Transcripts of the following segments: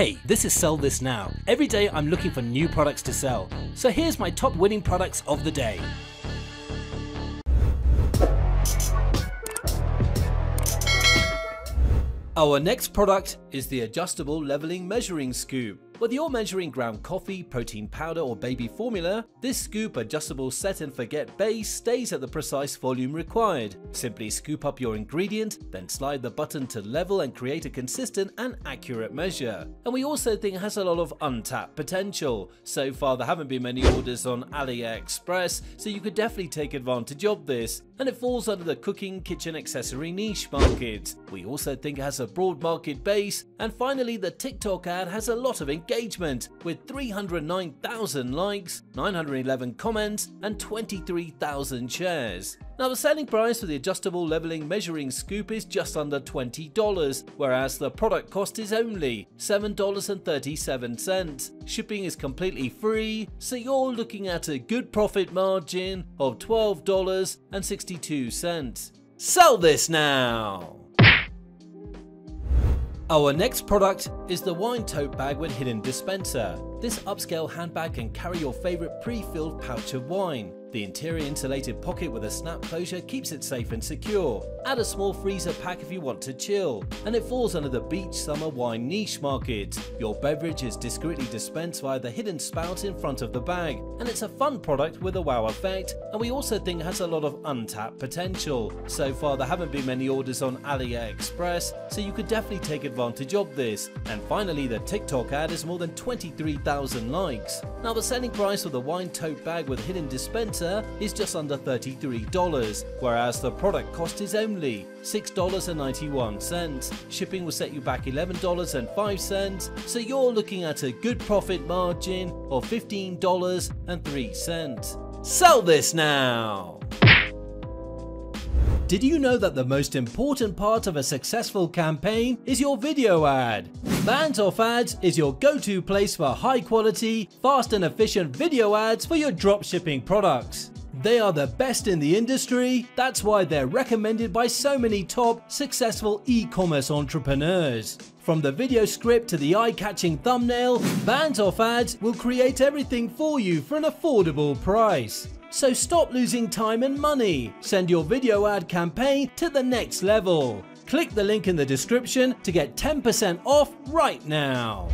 Hey, this is Sell This Now. Every day I'm looking for new products to sell. So here's my top winning products of the day. Our next product is the adjustable leveling measuring scoop. Whether you're measuring ground coffee, protein powder or baby formula, this scoop adjustable set and forget base stays at the precise volume required. Simply scoop up your ingredient, then slide the button to level and create a consistent and accurate measure. And we also think it has a lot of untapped potential. So far there haven't been many orders on AliExpress, so you could definitely take advantage of this. And it falls under the cooking kitchen accessory niche market. We also think it has a broad market base. And finally the TikTok ad has a lot of engagement with 309,000 likes, 911 comments and 23,000 shares. Now the selling price for the adjustable leveling measuring scoop is just under $20, whereas the product cost is only $7.37. Shipping is completely free, so you're looking at a good profit margin of $12.62. Sell this now! Our next product is the wine tote bag with hidden dispenser. This upscale handbag can carry your favorite pre-filled pouch of wine. The interior insulated pocket with a snap closure keeps it safe and secure. Add a small freezer pack if you want to chill, and it falls under the beach summer wine niche market. Your beverage is discreetly dispensed via the hidden spout in front of the bag, and it's a fun product with a wow effect, and we also think it has a lot of untapped potential. So far there haven't been many orders on AliExpress, so you could definitely take advantage of this. And finally the TikTok ad is more than 23,000 likes. Now the selling price of the wine tote bag with hidden dispenser is just under $33, whereas the product cost is only $6.91. Shipping will set you back $11.05, so you're looking at a good profit margin of $15.03. Sell this now! Did you know that the most important part of a successful campaign is your video ad? BandsOffAds is your go-to place for high quality, fast and efficient video ads for your dropshipping products. They are the best in the industry, that's why they're recommended by so many top, successful e-commerce entrepreneurs. From the video script to the eye-catching thumbnail, BandsOffAds will create everything for you for an affordable price. So stop losing time and money. Send your video ad campaign to the next level. Click the link in the description to get 10% off right now.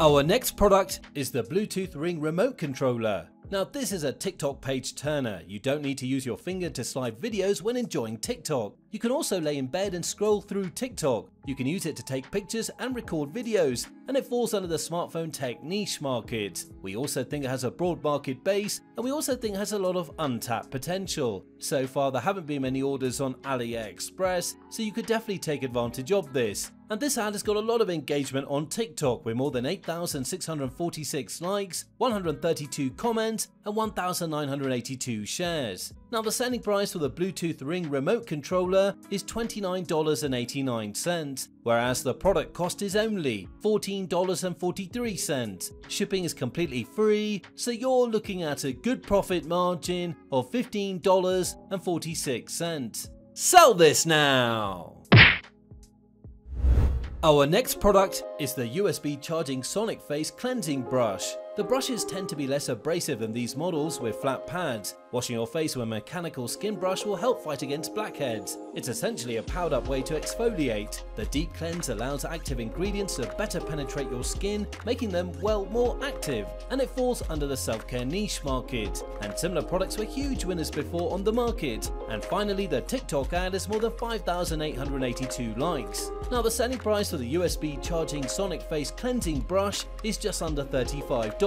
Our next product is the Bluetooth Ring Remote Controller. Now this is a TikTok page turner. You don't need to use your finger to slide videos when enjoying TikTok. You can also lay in bed and scroll through TikTok. You can use it to take pictures and record videos, and it falls under the smartphone tech niche market. We also think it has a broad market base, and we also think it has a lot of untapped potential. So far there haven't been many orders on AliExpress, so you could definitely take advantage of this. And this ad has got a lot of engagement on TikTok with more than 8,646 likes, 132 comments, and 1,982 shares. Now the selling price for the Bluetooth Ring remote controller is $29.89, whereas the product cost is only $14.43. Shipping is completely free, so you're looking at a good profit margin of $15.46. Sell this now! Our next product is the USB charging Sonic Face cleansing brush. The brushes tend to be less abrasive than these models with flat pads. Washing your face with a mechanical skin brush will help fight against blackheads. It's essentially a powered up way to exfoliate. The deep cleanse allows active ingredients to better penetrate your skin, making them, well, more active. And it falls under the self-care niche market. And similar products were huge winners before on the market. And finally, the TikTok ad has more than 5,882 likes. Now the selling price for the USB charging Sonic Face cleansing brush is just under $35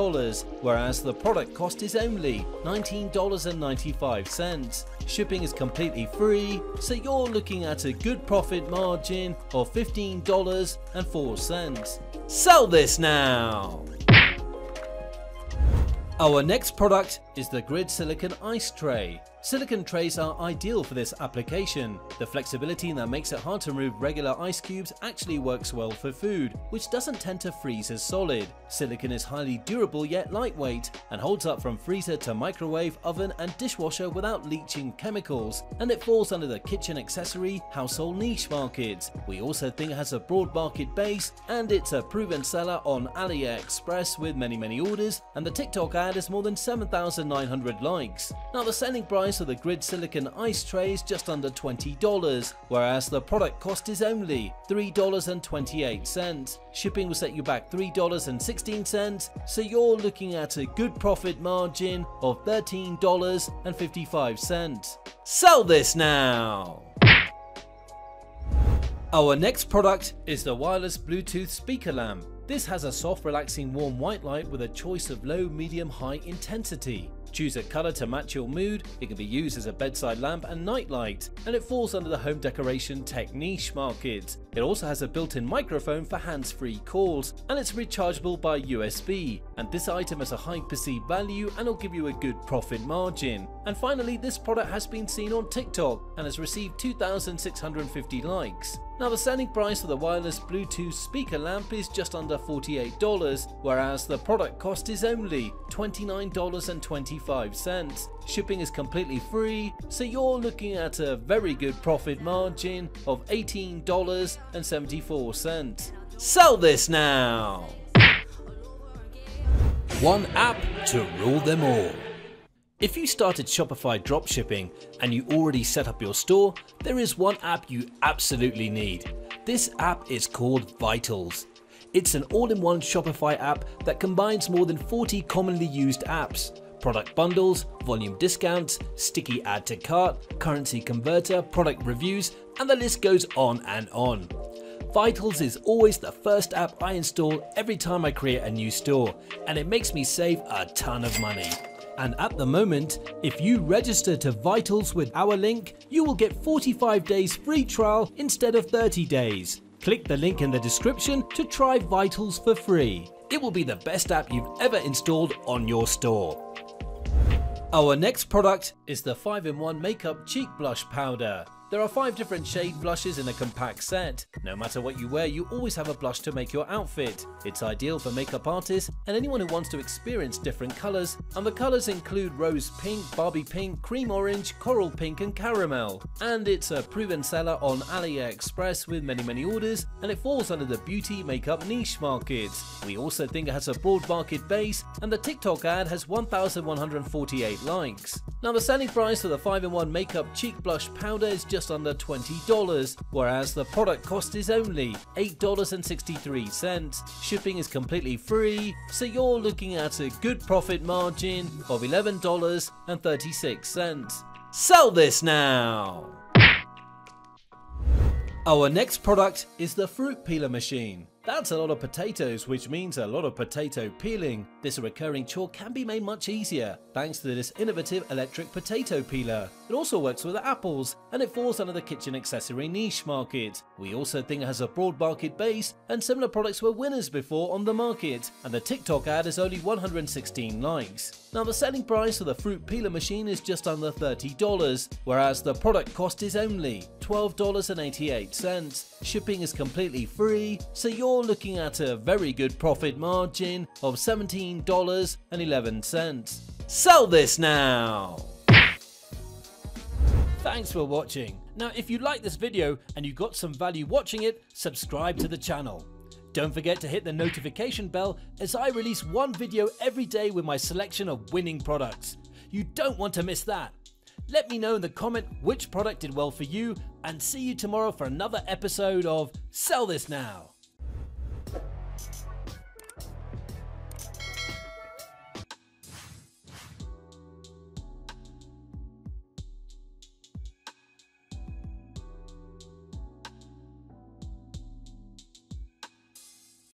whereas the product cost is only $19.95. Shipping is completely free, so you're looking at a good profit margin of $15.04. Sell this now! Our next product is the Grid Silicon Ice Tray. Silicon trays are ideal for this application. The flexibility that makes it hard to remove regular ice cubes actually works well for food, which doesn't tend to freeze as solid. Silicon is highly durable yet lightweight and holds up from freezer to microwave, oven and dishwasher without leaching chemicals, and it falls under the kitchen accessory household niche market. We also think it has a broad market base and it's a proven seller on AliExpress with many many orders and the TikTok ad has more than 7,900 likes. Now the selling price of the Grid Silicon ice tray is just under $20, whereas the product cost is only $3.28. Shipping will set you back $3.16, so you're looking at a good profit margin of $13.55. Sell this now! Our next product is the wireless Bluetooth speaker lamp. This has a soft relaxing warm white light with a choice of low, medium, high intensity. Choose a colour to match your mood, it can be used as a bedside lamp and night light, and it falls under the home decoration tech niche market. It also has a built-in microphone for hands-free calls, and it's rechargeable by USB, and this item has a high perceived value and will give you a good profit margin. And finally, this product has been seen on TikTok and has received 2,650 likes. Now the selling price for the wireless Bluetooth speaker lamp is just under $48, whereas the product cost is only $29.25. Shipping is completely free, so you're looking at a very good profit margin of $18.74. Sell this now! One app to rule them all. If you started Shopify dropshipping and you already set up your store, there is one app you absolutely need. This app is called Vitals. It's an all-in-one Shopify app that combines more than 40 commonly used apps. Product bundles, volume discounts, sticky add to cart, currency converter, product reviews, and the list goes on and on. Vitals is always the first app I install every time I create a new store, and it makes me save a ton of money. And at the moment, if you register to Vitals with our link, you will get 45 days free trial instead of 30 days. Click the link in the description to try Vitals for free. It will be the best app you've ever installed on your store. Our next product is the 5-in-1 Makeup Cheek Blush Powder. There are 5 different shade blushes in a compact set. No matter what you wear, you always have a blush to make your outfit. It's ideal for makeup artists and anyone who wants to experience different colours, and the colours include rose pink, Barbie pink, cream orange, coral pink and caramel. And it's a proven seller on AliExpress with many many orders, and it falls under the beauty makeup niche market. We also think it has a broad market base, and the TikTok ad has 1,148 likes. Now the selling price for the 5-in-1 makeup cheek blush powder is just under $20, whereas the product cost is only $8.63. Shipping is completely free, so you're looking at a good profit margin of $11.36. Sell this now! Our next product is the fruit peeler machine. That's a lot of potatoes, which means a lot of potato peeling. This recurring chore can be made much easier thanks to this innovative electric potato peeler. It also works with apples and it falls under the kitchen accessory niche market. We also think it has a broad market base and similar products were winners before on the market and the TikTok ad is only 116 likes. Now the selling price of the fruit peeler machine is just under $30 whereas the product cost is only $12.88. Shipping is completely free so you're you're looking at a very good profit margin of $17.11. Sell this now! Thanks for watching. Now if you like this video and you got some value watching it, subscribe to the channel. Don't forget to hit the notification bell as I release one video every day with my selection of winning products. You don't want to miss that. Let me know in the comment which product did well for you and see you tomorrow for another episode of Sell This Now.